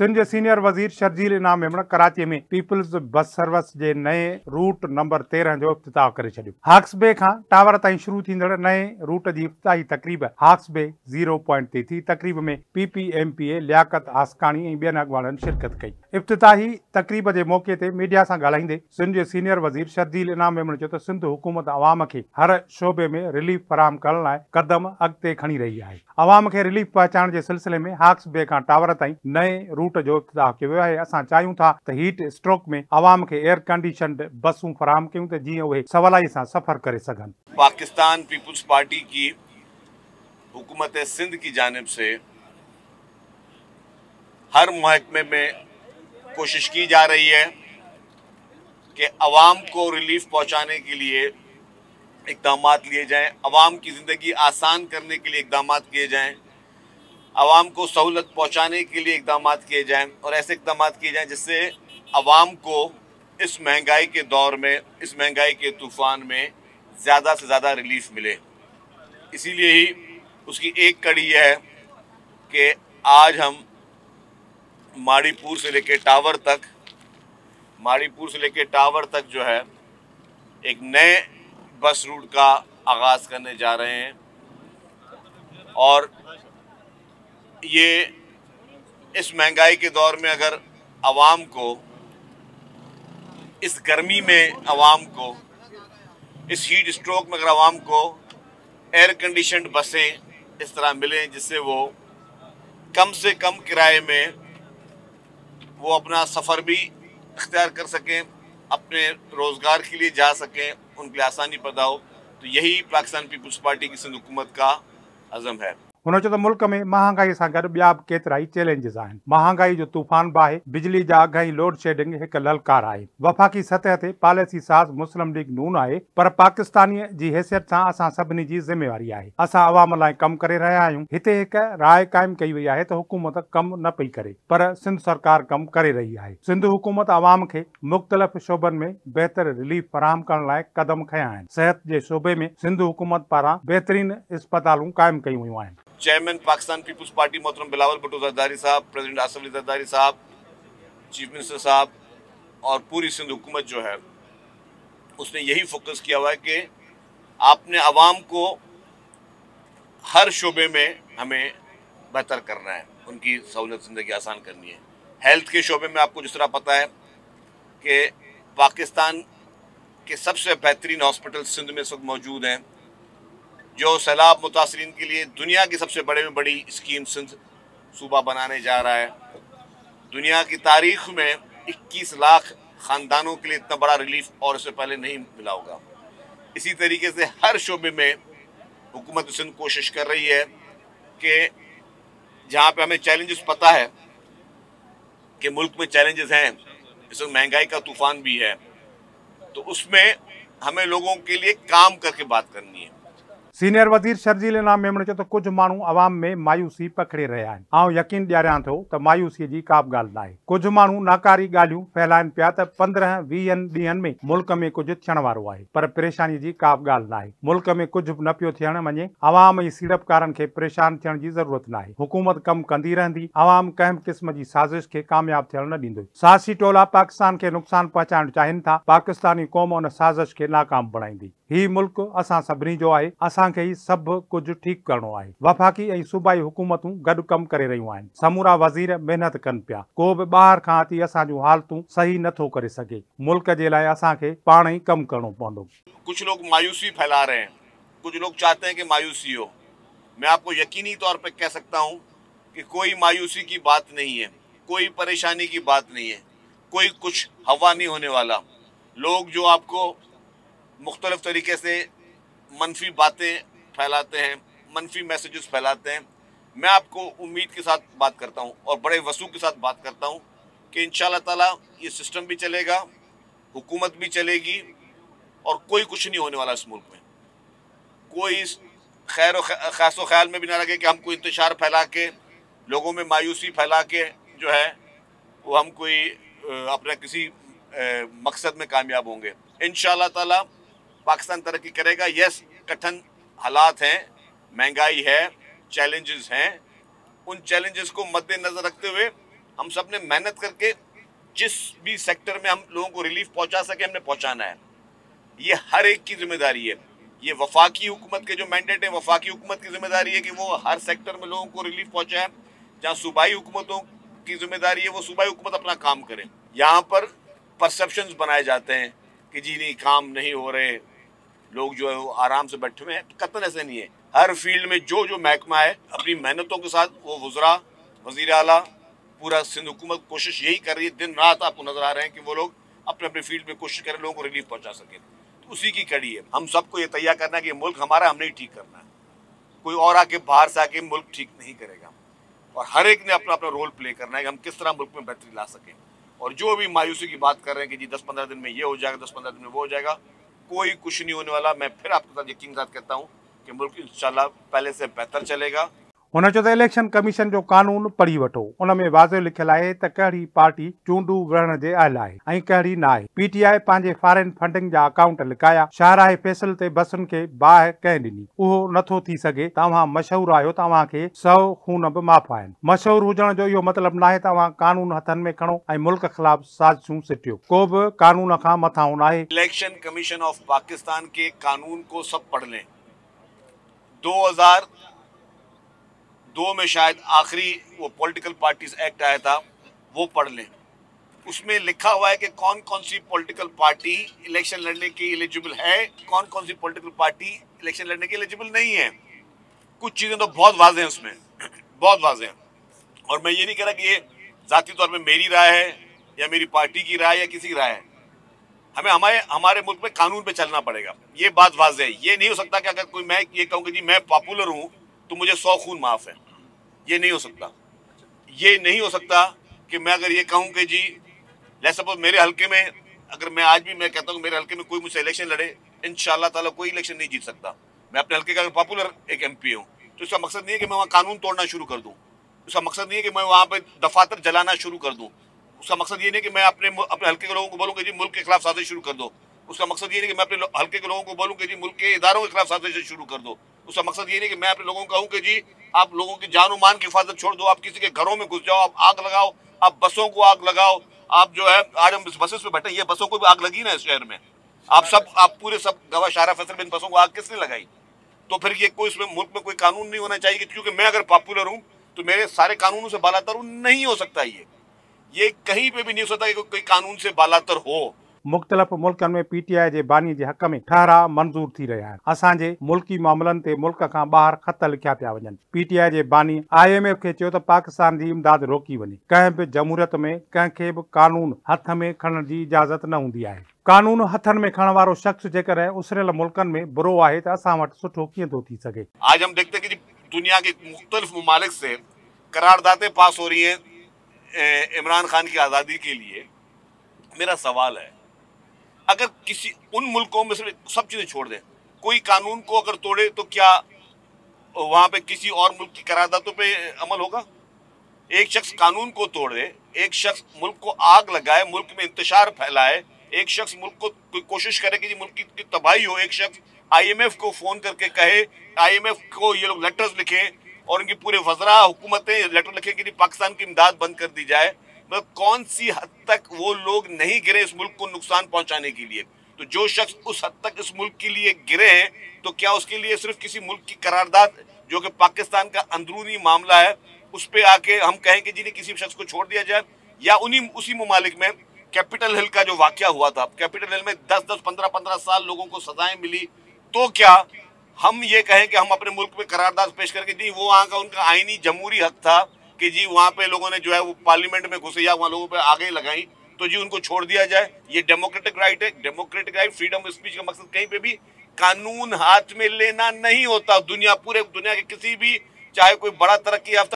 सिंध जे senior वज़ीर शर्जील इनाम मेमण कराचीअ में पीपल्स बस सर्विस जे नए रूट नंबर तेरहं जो इफ़्तिताह करे छॾियो। हाक्स टावर ताईं शुरू नए रूट जी इफ़्तिताही तक़रीब हाक्स ज़ीरो पॉइंट ते थी। तक़रीब में पीपीएमपीए, लियाकत, आसकाणी ऐं ॿियनि शिरकत कई। इफ़्तिताही तक़रीब जे मौक़े ते मीडिया सां ॻाल्हाईंदे सिंध जे सीनियर वज़ीर शर्जील इनाम मेमण चयो त सिंध हुकूमत अवाम खे हर शोबे में रिलीफ फराहम करण लाइ क़दम अॻिते खणी रही आहे। अवाम खे रिलीफ पहुचाइण जे सिलसिले में हाक्स बे टावर ताईं नए रूट जो इफ़्तिताह कयो वियो आहे, असां था त हीट स्ट्रोक में अवाम खे एयर कंडीशन बसूं फराहम कयूं त उहे सवलाई सां सफ़र करे सघनि। पाकिस्तान पीपुल्स पार्टी की, हुकूमत सिंध की जानब से हर महकमे में कोशिश की जा रही है कि अवाम को रिलीफ पहुँचाने के लिए इकदाम लिए जाएँ अवाम की ज़िंदगी आसान करने के लिए इकदाम किए जाएँ। आवाम को सहूलत पहुँचाने के लिए इकदाम किए जाएँ और ऐसे इकदाम किए जाएँ जिससे आवाम को इस महँगाई के दौर में, इस महँगाई के तूफ़ान में ज़्यादा से ज़्यादा रिलीफ मिले। इसीलिए ही उसकी एक कड़ी यह है कि आज हम माड़ीपुर से लेकर टावर तक, माड़ीपुर से लेकर टावर तक जो है, एक नए बस रूट का आगाज़ करने जा रहे हैं। और ये इस महँगाई के दौर में अगर आवाम को, इस गर्मी में आवाम को, इस हीट स्ट्रोक में अगर आवाम को एयर कंडीशन बसें इस तरह मिलें जिससे वो कम से कम किराए में वो अपना सफ़र भी इख्तियार कर सकें, अपने रोज़गार के लिए जा सकें, उनके लिए आसानी पैदा हो तो यही पाकिस्तान पीपल्स पार्टी की सिंध हुकूमत का अज़म है। हुन चयो त मुल्क में महांगाई सां गॾु ॿिया बि केतिरा ई चैलेंजिस आहिनि। महांगाई जो तूफ़ान बि आहे, बिजली जा अघ ऐं लोड शेडिंग हिकु ललकार आहे। वफ़ाक़ी सतह ते पॉलिसी साज़ मुस्लिम लीग नून आहे, पर पाकिस्तानीअ जी हैसियत सां असां सभिनी जी ज़िम्मेवारी आहे। असां अवाम लाइ कमु करे रहिया आहियूं। हिते हिकु राय क़ाइमु कई वई आहे त हुकूमत कमु न पई करे, पर सिंध सरकार कमु करे रही आहे। सिंध हुकूमत अवाम खे मुख़्तलिफ़ शोबनि में बहितर रिलीफ फराहम करण लाइ क़दम खयां आहिनि। सिहत जे शोबे में सिंध हुकूमत पारां बहितरीन इस्पतालूं क़ाइमु कयूं वियूं आहिनि। चेयरमैन पाकिस्तान पीपल्स पार्टी मोहतरम बिलावल भुट्टो जरदारी साहब, प्रेसिडेंट आसफ अली जरदारी साहब, चीफ मिनिस्टर साहब और पूरी सिंध हुकूमत जो है, उसने यही फोकस किया हुआ है कि आपने आवाम को हर शोबे में हमें बेहतर करना है, उनकी सहूलत ज़िंदगी आसान करनी है। हेल्थ के शोबे में आपको जिस तरह पता है कि पाकिस्तान के सबसे बेहतरीन हॉस्पिटल सिंध में इस वक्त मौजूद हैं जो सैलाब मुतासरीन के लिए दुनिया की सबसे बड़े में बड़ी स्कीम सिंध सूबा बनाने जा रहा है। दुनिया की तारीख में 21 लाख ख़ानदानों के लिए इतना बड़ा रिलीफ और इससे पहले नहीं मिला होगा। इसी तरीके से हर शोबे में हुकूमत सिंध कोशिश कर रही है कि जहाँ पे हमें चैलेंजेस पता है कि मुल्क में चैलेंजेस हैं इसमें महँगाई का तूफ़ान भी है तो उसमें हमें लोगों के लिए काम करके बात करनी है। सीनियर वज़ीर शर्जील इनाम मेमण चयो त कुझु माण्हू अवाम में मायूसी पकिड़े रहिया आहिनि। आउं यकीन ॾियारियाँ थो त मायूसीअ जी का बि ॻाल्हि न आहे कुझु नाकारी ॻाल्हियूं फैलाइनि पिया त पंद्रहं, वीहनि ॾींहंनि में मुल्क में कुझु थियण आहे। पर परेशानी जी का बि ॻाल्हि न मुल्क में बि न पियो थियण वञे अवाम ऐं परेशान थियण जी ज़रूरत न आहे हुकूमत कमु कंदी रहंदी। अवाम कंहिं बि क़िस्म जी साज़िश खे कामयाबु थियण सासी टोला पाकिस्तान खे नुक़सानु पहुचाइणु चाहिनि था। पाकिस्तानी क़ौम उन साज़िश खे नाकाम बणाईंदी। ही मुल्क असां सभिनी जो आहे, असांखे ई सभु कुझु ठीकु करणो आहे। वफ़ाक़ी ऐं सूबाई हुकूमतूं गॾु कमु करे रहियूं आहिनि। समूरा वज़ीर महिनत कनि पिया। को बि ॿाहिरि खां अची असां हालतूं सही नथो करे सघे। मुल्क जे लाइ असांखे पाण ई कमु करणो पवंदो। कुछ लोग मायूसी फैला रहे हैं। कुछ लोग चाहते हैं कि मायूसी हो। मैं आपको यकीनी तौर पर कह सकता हूँ कि कोई मायूसी की बात नहीं है। कोई परेशानी की बात नहीं है। कोई कुछ हवा नहीं होने वाला। लोग जो आपको मुख्तलिफ़ तरीके से मनफी बातें फैलाते हैं, मनफी मैसेजेस फैलाते हैं। मैं आपको उम्मीद के साथ बात करता हूँ और बड़े वसू के साथ बात करता हूँ कि इन ताला ये सिस्टम भी चलेगा, हुकूमत भी चलेगी और कोई कुछ नहीं होने वाला इस मुल्क में। कोई खैर खास ख्याल में भी ना लगे कि हम कोई इंतज़ार फैला के, लोगों में मायूसी फैला के जो है, वो हम कोई अपना किसी मकसद में कामयाब होंगे। इन ताला पाकिस्तान तरक्की करेगा। यस कठिन हालात हैं, महँगाई है चैलेंजेस हैं। उन चैलेंजेस को मद्देनज़र रखते हुए हम सबने मेहनत करके जिस भी सेक्टर में हम लोगों को रिलीफ पहुँचा सके, हमने पहुंचाना है। ये हर एक की ज़िम्मेदारी है। ये वफाकी हुकूमत के जो मैंडेट है, वफाकी हुकूमत की ज़िम्मेदारी है कि वो हर सेक्टर में लोगों को रिलीफ पहुँचाए। जहाँ सूबाई हुकूमतों की ज़िम्मेदारी है, वो सूबाई हुकूमत अपना काम करे। यहाँ पर परसेप्शन बनाए जाते हैं कि जी नहीं, काम नहीं हो रहे। लोग जो है वो आराम से बैठे हुए हैं, कतन ऐसे नहीं है। हर फ़ील्ड में जो जो महकमा है, अपनी मेहनतों के साथ वो वजरा, वज़ीर अला पूरा सिंध हुकूमत कोशिश यही कर रही है, दिन रात आपको नज़र आ रहे हैं कि वो लोग अपने अपने फ़ील्ड में कोशिश करें, लोगों को रिलीफ पहुँचा सके। तो उसी की कड़ी है। हम सबको ये तैयार करना है कि मुल्क हमारा हमने ही ठीक करना है। कोई और आके बाहर से आके मुल्क ठीक नहीं करेगा। और हर एक ने अपना अपना रोल प्ले करना है कि हम किस तरह मुल्क में बेहतरी ला सकें। और जो भी मायूसी की बात कर रहे हैं कि जी दस पंद्रह दिन में ये हो जाएगा, दस पंद्रह दिन में वो हो जाएगा कोई कुछ नहीं होने वाला। मैं फिर आपके साथ यकीन साथ कहता हूँ कि मुल्क इंशाल्लाह पहले से बेहतर चलेगा। हुन इलेक्शन कमीशन जो कानून पढ़ी वठो, उन में वाज़िह लिखियलु आहे त कहिड़ी पार्टी चूंडू विढ़ण जे अहल आहे ऐं कहिड़ी पीटीआई पंहिंजे फॉरेन फंडिंग जा अकाउंट लिकाया, शाहराहे फैसल ते बसुनि खे बाहि कंहिं ॾिनी। उहो नथो थी सघे, तव्हां मशहूरु आहियो खून बि माफ़ आहिनि। मशहूरु हुजण जो इहो मतिलबु नाहे, तव्हां कानून हथनि में खणो मुल्क ख़िलाफ़ साज़िशूं सिटियो। को बि कानून खां मथां न इलेक्शन कमीशन ऑफ़ पाकिस्तान के कानून को सब पढ़ लें। 2000 दो में शायद आखिरी वो पॉलिटिकल पार्टीज़ एक्ट आया था, वो पढ़ लें। उसमें लिखा हुआ है कि कौन कौन सी पॉलिटिकल पार्टी इलेक्शन लड़ने की एलिजिबल है कौन कौन सी पॉलिटिकल पार्टी इलेक्शन लड़ने की एलिजिबल नहीं है। कुछ चीज़ें तो बहुत वाजे हैं उसमें, बहुत वाजे हैं। और मैं ये नहीं कह रहा कि ये ज़ाती तौर पर मेरी राय है, या मेरी पार्टी की राय, या किसी की राय है। हमें हमारे हमारे मुल्क में कानून पे चलना पड़ेगा। ये बात वाज है। ये नहीं हो सकता कि अगर कोई, मैं ये कहूँ कि जी, मैं पॉपुलर हूँ तो मुझे सौ खून माफ़ है। ये नहीं हो सकता। ये नहीं हो सकता कि मैं अगर ये कहूँ कि जी ले सपोज़ मेरे हल्के में, अगर मैं आज भी मैं कहता हूँ मेरे हल्के में कोई मुझसे इलेक्शन लड़े इन ताला कोई इलेक्शन नहीं जीत सकता। मैं अपने हल्के का अगर पॉपुलर एक एम हूँ। तो इसका मकसद नहीं है कि मैं वहाँ कानून तोड़ना शुरू कर दूँ। उसका मकसद नहीं है कि मैं वहाँ पर दफातर जलाना शुरू कर दूँ। उसका मकसद ये नहीं कि मैं अपने अपने हल्के के लोगों को बोलूँ कि जी, मुल्क के खिलाफ साजिश शुरू कर दो। उसका मकसद ये नहीं कि मैं अपने हल्के के लोगों को बोलूँ कि जी मुल्क के इदारों के खिलाफ साजिश शुरू कर दो। उसका मकसद ये नहीं कि मैं अपने लोगों को कहूँ कि जी आप लोगों की जान मान की हिफाजत छोड़ दो, आप किसी के घरों में घुस जाओ, आप आग लगाओ, आप बसों को आग लगाओ, आप जो है, आज हम बसेस पे बैठे ये बसों को भी आग लगी ना इस शहर में। आप सब, आप पूरे सब गवा शारा फैसल में इन बसों को आग किसने लगाई? तो फिर ये कोई इसमें मुल्क में कोई कानून नहीं होना चाहिए क्योंकि मैं अगर पॉपुलर हूँ तो मेरे सारे कानूनों से बालातर नहीं हो सकता ये। ये कहीं पे भी नहीं हो सकता कि कोई कानून से बालातर हो। मुख़्तलिफ़ मुल्कनि में पीटीआई जे बानी जे हक़ में ठहरा मंज़ूर थी रहिया आहिनि। असांजे मुल्की मामलनि ते मुल्क खां ॿाहिरि ख़त लिखिया पिया वञनि। पीटीआई जे बानी आईएमएफ खे चयो त पाकिस्तान जी इमदाद रोकी वञे। कंहिं बि जमूरियत में, कंहिंखे बि कानून हथ में खणण जी इजाज़त न हूंदी आहे। कानून हथनि में खणण वारो शख़्स जेकर उसिरियल मुल्कनि में बुरो आहे त असां वटि सुठो थी सघे? आज हम देखते हैं कि दुनिया के मुख्तलिफ़ ममालिक से करारदादें पास हो रही हैं इमरान खान की आज़ादी के लिए। मेरा सवाल है अगर किसी, उन मुल्कों में से सब चीज़ें छोड़ दें। कोई कानून को अगर तोड़े तो क्या वहाँ पे किसी और मुल्क की करारदादों पे अमल होगा? एक शख्स कानून को तोड़े, एक शख्स मुल्क को आग लगाए, मुल्क में इंतशार फैलाए, एक शख्स मुल्क को कोई कोशिश करे कि मुल्क की तबाही हो, एक शख्स आईएमएफ को फ़ोन करके कहे आईएमएफ को ये लोग लेटर्स लिखे और उनकी पूरे वजरा हुकूमतें लेटर लिखे कि पाकिस्तान की इमदाद बंद कर दी जाए। मतलब कौन सी हद तक वो लोग नहीं गिरे इस मुल्क को नुकसान पहुँचाने के लिए? तो जो शख्स उस हद तक इस मुल्क के लिए गिरे हैं तो क्या उसके लिए सिर्फ़ किसी मुल्क की करारदाद, जो कि पाकिस्तान का अंदरूनी मामला है, उस पर आके हम कहें कि जिन्हें किसी शख्स को छोड़ दिया जाए, या उन्हीं, उसी ममालिक में कैपिटल हिल का जो वाक्य हुआ था, कैपिटल हिल में दस दस पंद्रह पंद्रह साल लोगों को सजाएँ मिली तो क्या हम ये कहें कि हम अपने मुल्क में करारदाद पेश करके दी वो वहाँ का उनका आईनी जमहूरी हक था कि जी वहाँ पे लोगों ने जो है वो पार्लियामेंट में घुसे या वहाँ लोगों पे आगे लगाई तो जी उनको छोड़ दिया जाए। ये डेमोक्रेटिक राइट है। Democratic right, freedom of speech का मकसद कहीं पे भी कानून हाथ में लेना नहीं होता। दुनिया, पूरे दुनिया के किसी भी, चाहे कोई बड़ा तरक्की